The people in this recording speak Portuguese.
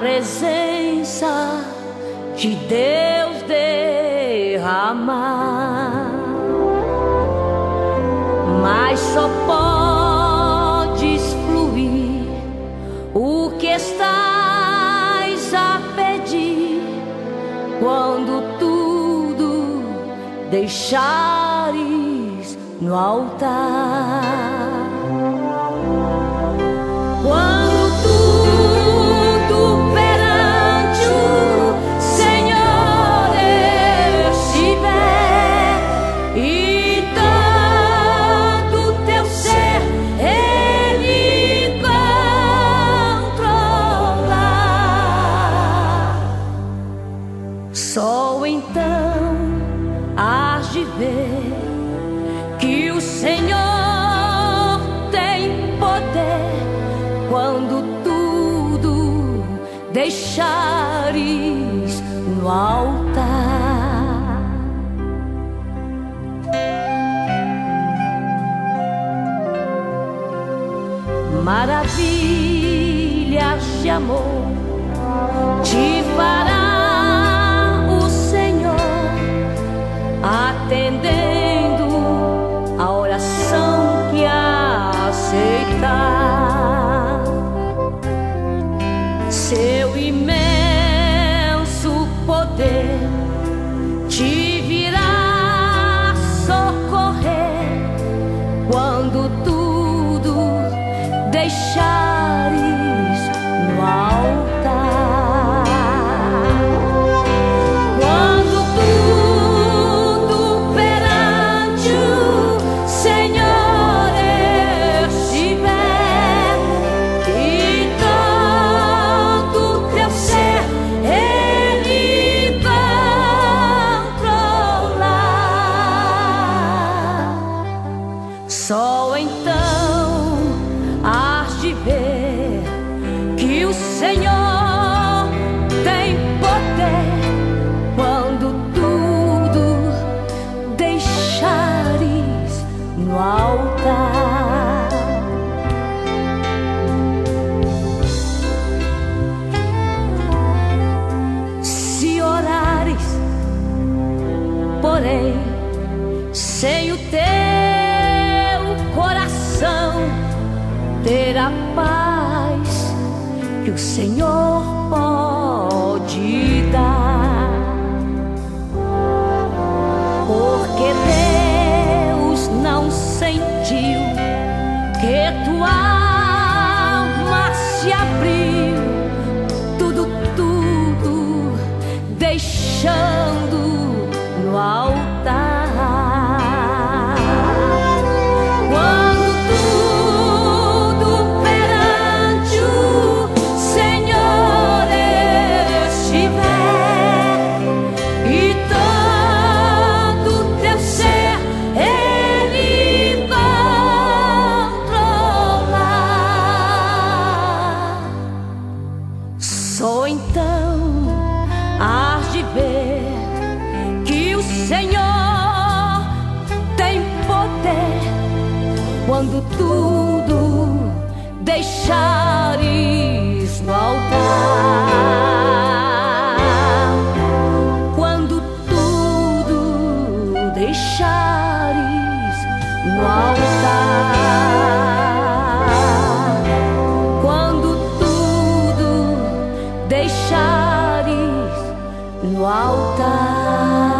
presença de Deus derramar. Mas só podes fluir o que estás a pedir quando tudo deixares no altar. Só então hás de ver que o Senhor tem poder quando tudo deixares no altar. Maravilhas de amor te thought. Se orares, porém, sem o teu ter a paz que o Senhor pode que quando tudo deixares no altar, quando tudo deixares no altar, quando tudo deixares no altar.